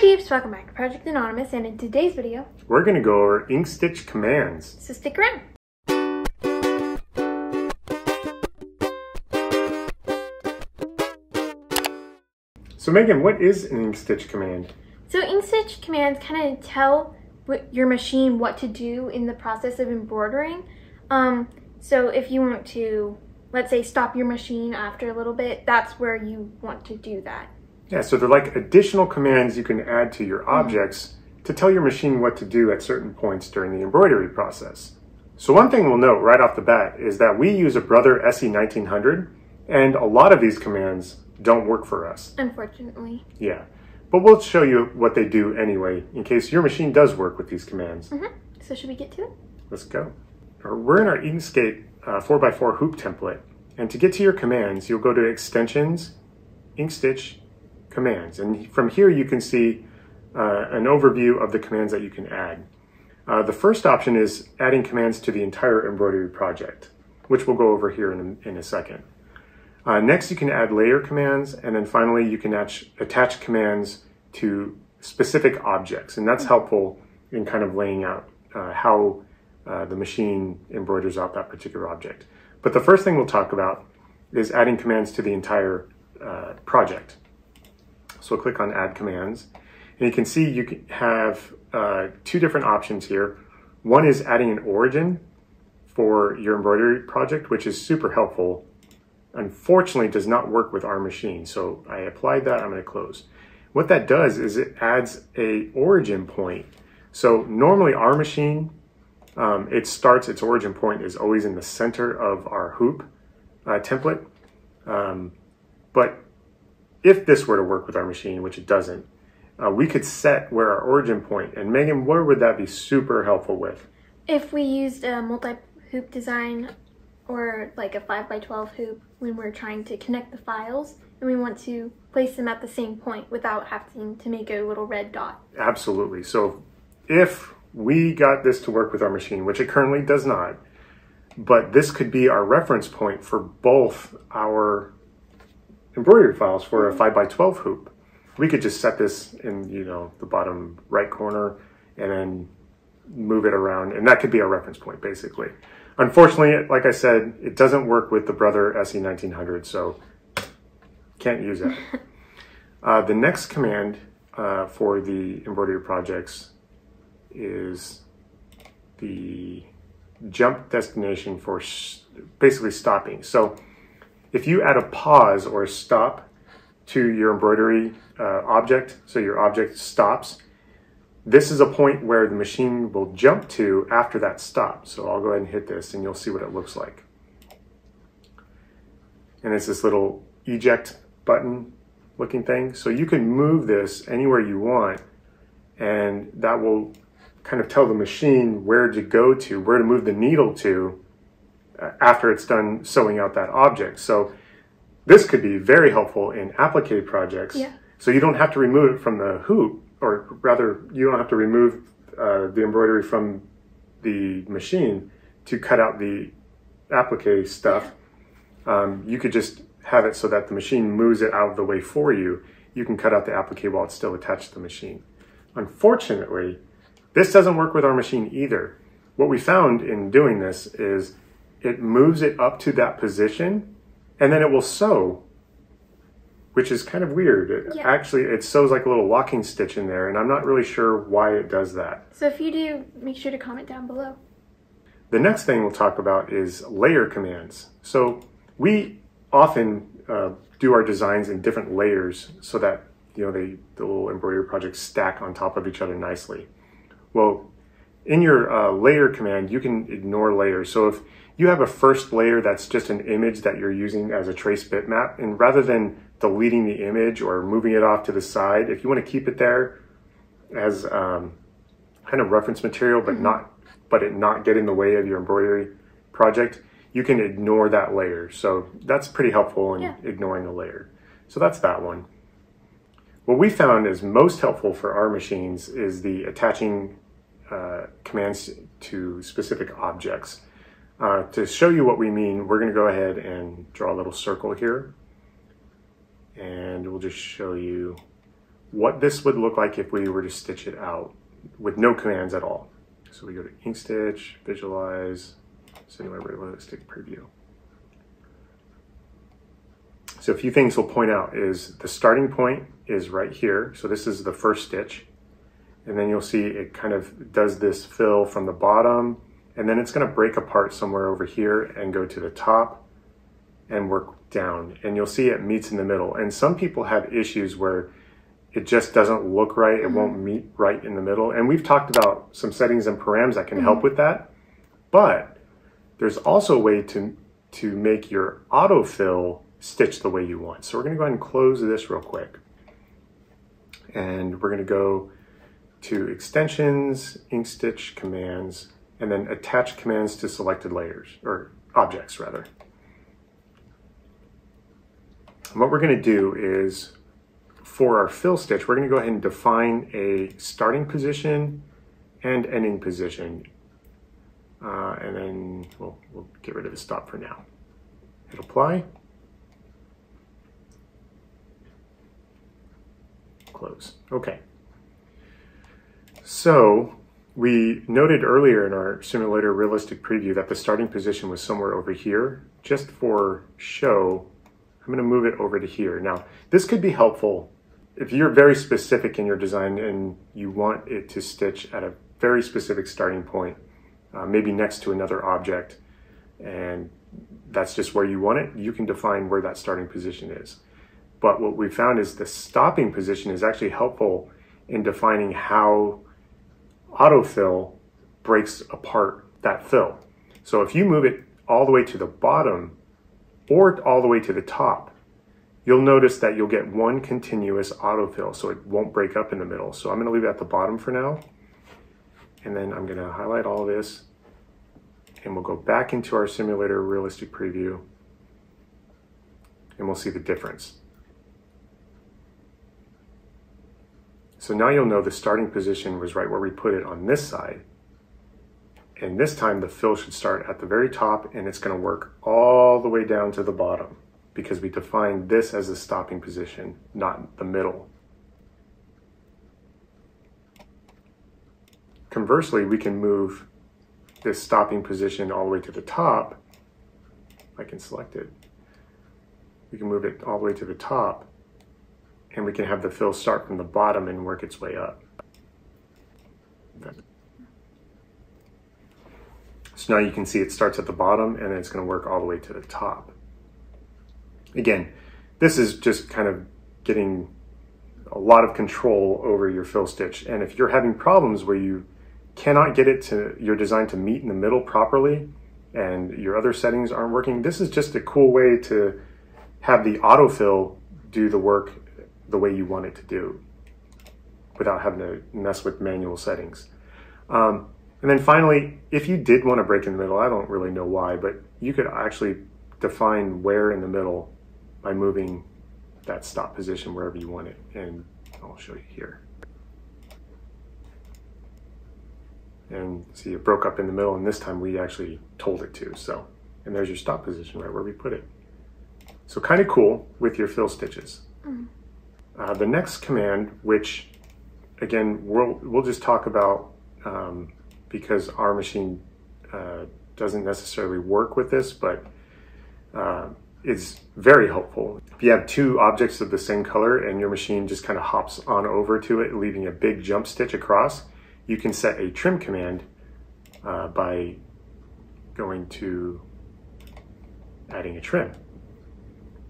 peeps, welcome back to Project Anonymous, and in today's video, we're going to go over Inkstitch commands. So stick around. So Megan, what is an Inkstitch command? So Inkstitch commands kind of tell your machine what to do in the process of embroidering. Um, so if you want to, let's say, stop your machine after a little bit, that's where you want to do that. Yeah, so they're like additional commands you can add to your objects to tell your machine what to do at certain points during the embroidery process. So one thing we'll note right off the bat is that we use a Brother SE1900 and a lot of these commands don't work for us. Unfortunately. Yeah, but we'll show you what they do anyway in case your machine does work with these commands. Mm -hmm. So should we get to it? Let's go. We're in our Inkscape uh, 4x4 hoop template. And to get to your commands, you'll go to Extensions, Inkstitch, commands. And from here you can see uh, an overview of the commands that you can add. Uh, the first option is adding commands to the entire embroidery project, which we'll go over here in a, in a second. Uh, next, you can add layer commands, and then finally, you can attach, attach commands to specific objects, and that's helpful in kind of laying out uh, how uh, the machine embroiders out that particular object. But the first thing we'll talk about is adding commands to the entire uh, project. So we'll click on add commands. And you can see you have uh, two different options here. One is adding an origin for your embroidery project, which is super helpful. Unfortunately, does not work with our machine. So I applied that, I'm gonna close. What that does is it adds a origin point. So normally our machine, um, it starts, its origin point is always in the center of our hoop uh, template. Um, but if this were to work with our machine, which it doesn't, uh, we could set where our origin point. And Megan, where would that be super helpful with? If we used a multi-hoop design or like a 5 by 12 hoop when we're trying to connect the files and we want to place them at the same point without having to make a little red dot. Absolutely. So if we got this to work with our machine, which it currently does not, but this could be our reference point for both our embroidery files for a 5 by 12 hoop. We could just set this in, you know, the bottom right corner and then move it around. And that could be our reference point, basically. Unfortunately, like I said, it doesn't work with the Brother SE1900, so can't use it. uh, the next command uh, for the embroidery projects is the jump destination for basically stopping. So if you add a pause or a stop to your embroidery uh, object, so your object stops, this is a point where the machine will jump to after that stop. So I'll go ahead and hit this and you'll see what it looks like. And it's this little eject button looking thing. So you can move this anywhere you want and that will kind of tell the machine where to go to, where to move the needle to after it's done sewing out that object. So this could be very helpful in applique projects. Yeah. So you don't have to remove it from the hoop, or rather, you don't have to remove uh, the embroidery from the machine to cut out the applique stuff. Um, you could just have it so that the machine moves it out of the way for you. You can cut out the applique while it's still attached to the machine. Unfortunately, this doesn't work with our machine either. What we found in doing this is it moves it up to that position and then it will sew, which is kind of weird. It yeah. Actually, it sews like a little locking stitch in there and I'm not really sure why it does that. So if you do, make sure to comment down below. The next thing we'll talk about is layer commands. So we often uh, do our designs in different layers so that you know they, the little embroidery projects stack on top of each other nicely. Well, in your uh, layer command, you can ignore layers. So if you have a first layer that's just an image that you're using as a trace bitmap. And rather than deleting the image or moving it off to the side, if you want to keep it there as um, kind of reference material, but mm-hmm. not, but it not get in the way of your embroidery project, you can ignore that layer. So that's pretty helpful in yeah. ignoring a layer. So that's that one. What we found is most helpful for our machines is the attaching uh, commands to specific objects. Uh, to show you what we mean, we're going to go ahead and draw a little circle here. And we'll just show you what this would look like if we were to stitch it out with no commands at all. So we go to ink stitch, visualize, Cineweb Realistic Preview. So a few things we'll point out is the starting point is right here. So this is the first stitch. And then you'll see it kind of does this fill from the bottom and then it's gonna break apart somewhere over here and go to the top and work down. And you'll see it meets in the middle. And some people have issues where it just doesn't look right. It mm -hmm. won't meet right in the middle. And we've talked about some settings and params that can mm -hmm. help with that. But there's also a way to, to make your autofill stitch the way you want. So we're gonna go ahead and close this real quick. And we're gonna go to extensions, ink stitch commands, and then attach commands to selected layers, or objects rather. And what we're gonna do is, for our fill stitch, we're gonna go ahead and define a starting position and ending position. Uh, and then we'll, we'll get rid of the stop for now. Hit apply. close. Okay. So we noted earlier in our simulator realistic preview that the starting position was somewhere over here. Just for show, I'm going to move it over to here. Now, this could be helpful if you're very specific in your design and you want it to stitch at a very specific starting point, uh, maybe next to another object, and that's just where you want it, you can define where that starting position is. But what we found is the stopping position is actually helpful in defining how autofill breaks apart that fill. So if you move it all the way to the bottom or all the way to the top, you'll notice that you'll get one continuous autofill, so it won't break up in the middle. So I'm gonna leave it at the bottom for now. And then I'm gonna highlight all this and we'll go back into our simulator realistic preview and we'll see the difference. So now you'll know the starting position was right where we put it on this side. And this time the fill should start at the very top and it's gonna work all the way down to the bottom because we defined this as a stopping position, not the middle. Conversely, we can move this stopping position all the way to the top. I can select it. We can move it all the way to the top and we can have the fill start from the bottom and work its way up. So now you can see it starts at the bottom and it's going to work all the way to the top. Again, this is just kind of getting a lot of control over your fill stitch. And if you're having problems where you cannot get it to your design to meet in the middle properly and your other settings aren't working, this is just a cool way to have the autofill do the work the way you want it to do without having to mess with manual settings. Um, and then finally, if you did want to break in the middle, I don't really know why, but you could actually define where in the middle by moving that stop position wherever you want it. And I'll show you here. And see, it broke up in the middle, and this time we actually told it to. So, and there's your stop position right where we put it. So kind of cool with your fill stitches. Mm. Uh, the next command, which again, we'll, we'll just talk about um, because our machine uh, doesn't necessarily work with this, but uh, is very helpful. If you have two objects of the same color and your machine just kind of hops on over to it, leaving a big jump stitch across, you can set a trim command uh, by going to adding a trim.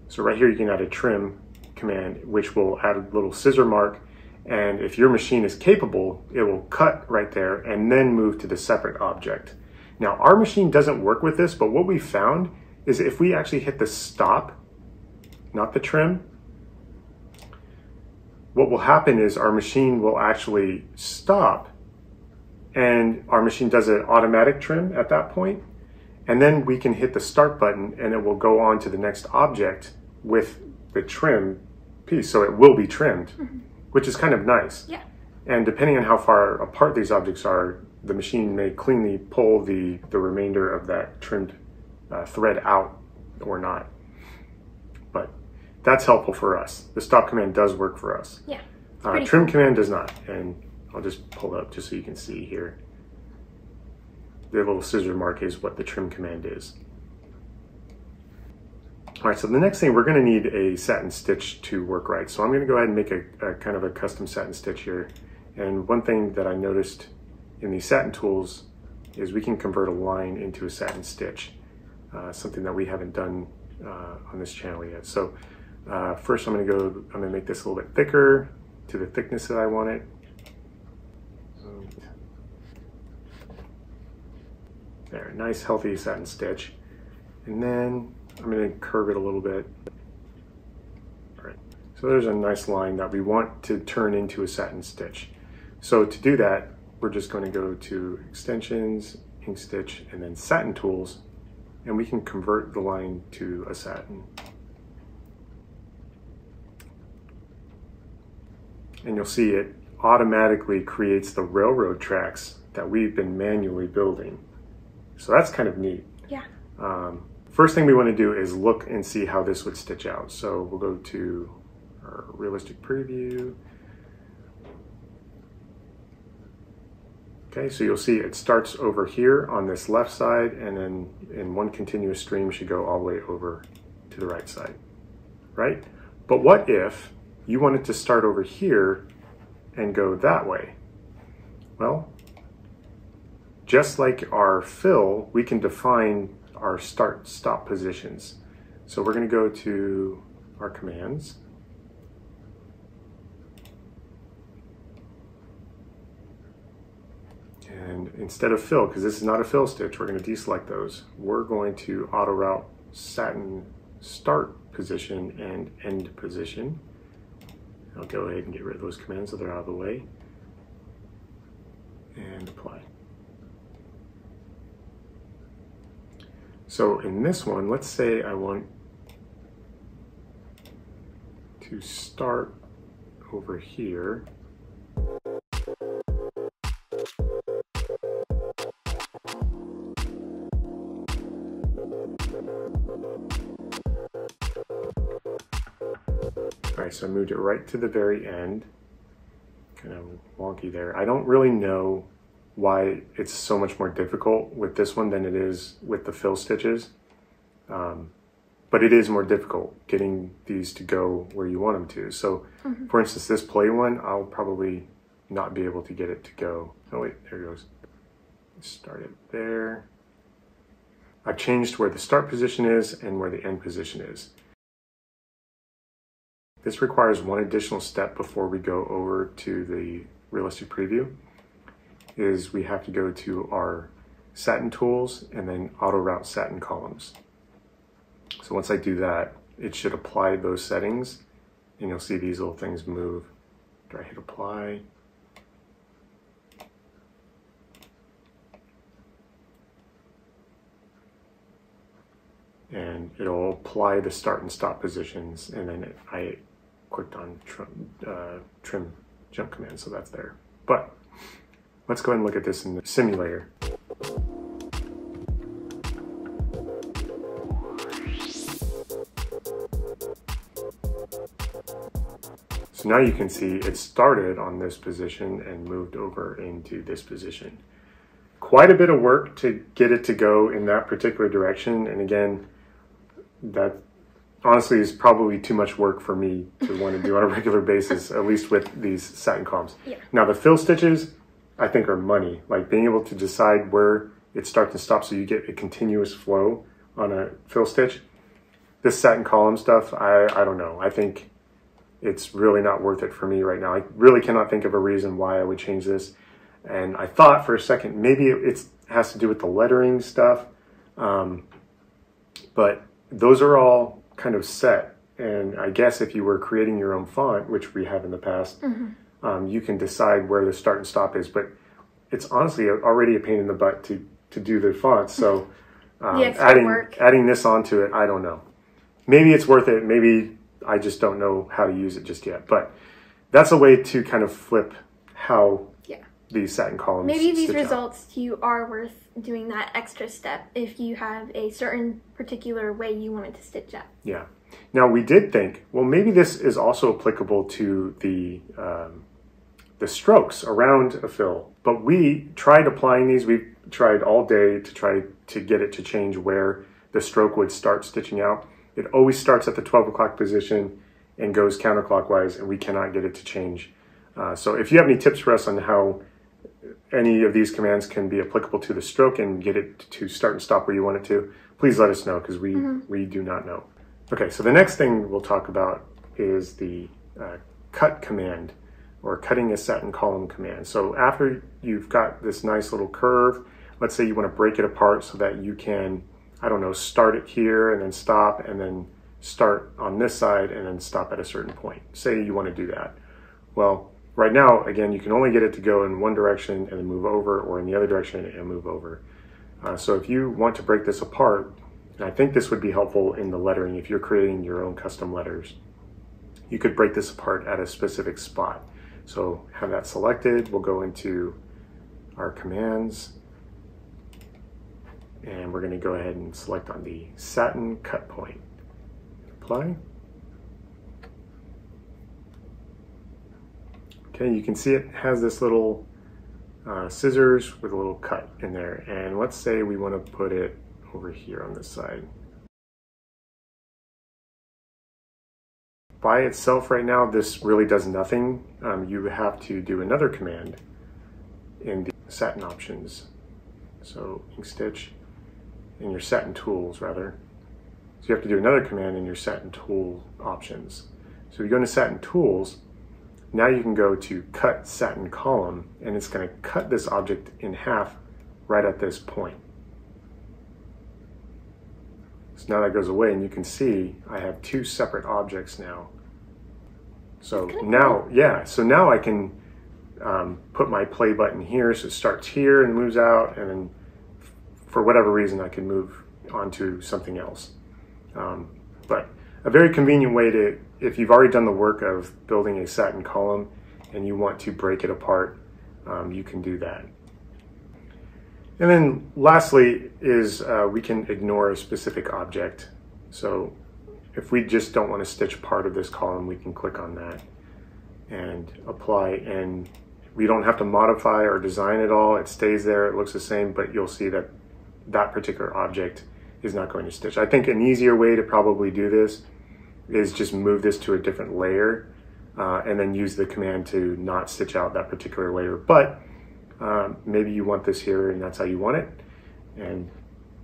So right here you can add a trim command, which will add a little scissor mark. And if your machine is capable, it will cut right there and then move to the separate object. Now our machine doesn't work with this, but what we found is if we actually hit the stop, not the trim, what will happen is our machine will actually stop and our machine does an automatic trim at that point, And then we can hit the start button and it will go on to the next object with the trim piece, so it will be trimmed, mm-hmm. which is kind of nice. Yeah. And depending on how far apart these objects are, the machine may cleanly pull the, the remainder of that trimmed uh, thread out or not. But that's helpful for us. The stop command does work for us. Yeah. Uh, trim cool. command does not, and I'll just pull up just so you can see here. The little scissor mark is what the trim command is. All right, so the next thing, we're gonna need a satin stitch to work right. So I'm gonna go ahead and make a, a kind of a custom satin stitch here. And one thing that I noticed in these satin tools is we can convert a line into a satin stitch, uh, something that we haven't done uh, on this channel yet. So uh, first I'm gonna go, I'm gonna make this a little bit thicker to the thickness that I want it. There, nice healthy satin stitch. And then I'm gonna curve it a little bit. All right, so there's a nice line that we want to turn into a satin stitch. So to do that, we're just gonna go to extensions, ink stitch, and then satin tools, and we can convert the line to a satin. And you'll see it automatically creates the railroad tracks that we've been manually building. So that's kind of neat. Yeah. Um, first thing we want to do is look and see how this would stitch out. So we'll go to our realistic preview. Okay, so you'll see it starts over here on this left side and then in one continuous stream should go all the way over to the right side, right? But what if you wanted to start over here and go that way? Well, just like our fill, we can define our start stop positions. So we're going to go to our commands. And instead of fill, because this is not a fill stitch, we're going to deselect those. We're going to auto route satin start position and end position. I'll go ahead and get rid of those commands so they're out of the way. And apply. So in this one, let's say I want to start over here. All right, so I moved it right to the very end. Kind of wonky there. I don't really know why it's so much more difficult with this one than it is with the fill stitches. Um, but it is more difficult getting these to go where you want them to. So for instance, this play one, I'll probably not be able to get it to go. Oh wait, there it goes. Start it there. I've changed where the start position is and where the end position is. This requires one additional step before we go over to the realistic preview is we have to go to our satin tools and then auto route satin columns. So once I do that, it should apply those settings and you'll see these little things move. Do I hit apply? And it'll apply the start and stop positions and then I clicked on trim, uh, trim jump command, so that's there. But let's go ahead and look at this in the simulator. So now you can see it started on this position and moved over into this position. Quite a bit of work to get it to go in that particular direction. And again, that honestly is probably too much work for me to want to do on a regular basis, at least with these satin columns. Yeah. Now the fill stitches, I think are money. Like being able to decide where it starts and stops so you get a continuous flow on a fill stitch. This satin column stuff, I, I don't know. I think it's really not worth it for me right now. I really cannot think of a reason why I would change this. And I thought for a second, maybe it it's, has to do with the lettering stuff. Um, but those are all kind of set. And I guess if you were creating your own font, which we have in the past, um, you can decide where the start and stop is. But it's honestly already a pain in the butt to, to do the font. So um, extra adding, work. adding this onto it, I don't know. Maybe it's worth it. Maybe I just don't know how to use it just yet. But that's a way to kind of flip how Yeah. these satin columns Maybe these out. results to you are worth doing that extra step if you have a certain particular way you want it to stitch up. Yeah. Now we did think, well, maybe this is also applicable to the um, the strokes around a fill. But we tried applying these. We tried all day to try to get it to change where the stroke would start stitching out. It always starts at the 12 o'clock position and goes counterclockwise, and we cannot get it to change. Uh, so if you have any tips for us on how any of these commands can be applicable to the stroke and get it to start and stop where you want it to, please let us know because we, mm -hmm. we do not know. Okay, so the next thing we'll talk about is the uh, cut command or cutting a satin column command. So after you've got this nice little curve, let's say you want to break it apart so that you can, I don't know, start it here and then stop and then start on this side and then stop at a certain point. Say you want to do that. Well, right now, again, you can only get it to go in one direction and then move over or in the other direction and move over. Uh, so if you want to break this apart, and I think this would be helpful in the lettering if you're creating your own custom letters, you could break this apart at a specific spot. So have that selected, we'll go into our commands and we're gonna go ahead and select on the satin cut point. Apply. Okay, you can see it has this little uh, scissors with a little cut in there. And let's say we wanna put it over here on this side. By itself right now, this really does nothing. Um, you have to do another command in the satin options. So ink stitch in your satin tools rather. So you have to do another command in your satin tool options. So you go into satin tools, now you can go to cut satin column and it's gonna cut this object in half right at this point. So now that goes away and you can see I have two separate objects now. So now, cool. yeah, so now I can um, put my play button here. So it starts here and moves out and then for whatever reason I can move onto something else. Um, but a very convenient way to, if you've already done the work of building a satin column and you want to break it apart, um, you can do that. And then lastly is uh, we can ignore a specific object. So if we just don't want to stitch part of this column, we can click on that and apply and we don't have to modify or design it all. It stays there, it looks the same, but you'll see that that particular object is not going to stitch. I think an easier way to probably do this is just move this to a different layer uh, and then use the command to not stitch out that particular layer. But um, maybe you want this here and that's how you want it. And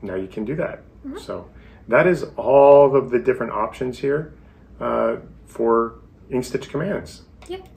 now you can do that. Mm -hmm. So that is all of the different options here uh, for ink stitch commands. Yep.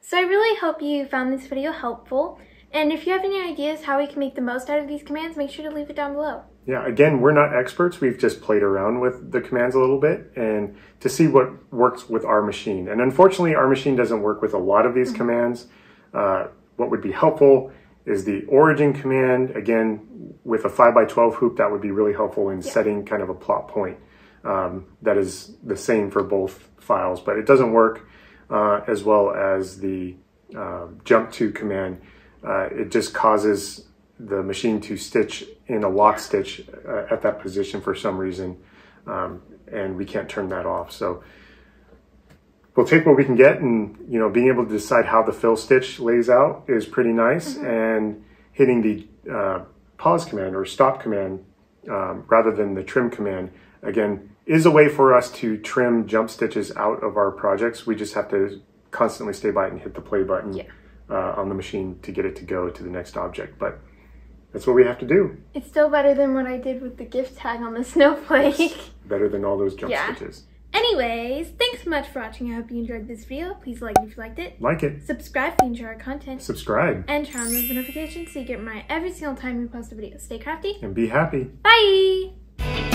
So I really hope you found this video helpful. And if you have any ideas how we can make the most out of these commands, make sure to leave it down below. Yeah, again, we're not experts. We've just played around with the commands a little bit and to see what works with our machine. And unfortunately, our machine doesn't work with a lot of these mm -hmm. commands. Uh, what would be helpful is the origin command. Again, with a 5 by 12 hoop, that would be really helpful in yeah. setting kind of a plot point. Um, that is the same for both files, but it doesn't work uh, as well as the uh, jump to command. Uh, it just causes the machine to stitch in a lock stitch uh, at that position for some reason, um, and we can't turn that off. So we'll take what we can get and, you know, being able to decide how the fill stitch lays out is pretty nice. Mm -hmm. And hitting the uh, pause command or stop command um, rather than the trim command, again, is a way for us to trim jump stitches out of our projects. We just have to constantly stay by it and hit the play button yeah. uh, on the machine to get it to go to the next object. But that's what we have to do. It's still better than what I did with the gift tag on the snowflake. It's better than all those jump yeah. stitches. Anyways, thanks so much for watching. I hope you enjoyed this video. Please like if you liked it. Like it. Subscribe if you enjoy our content. Subscribe. And turn on those notifications so you get my every single time we post a video. Stay crafty. And be happy. Bye!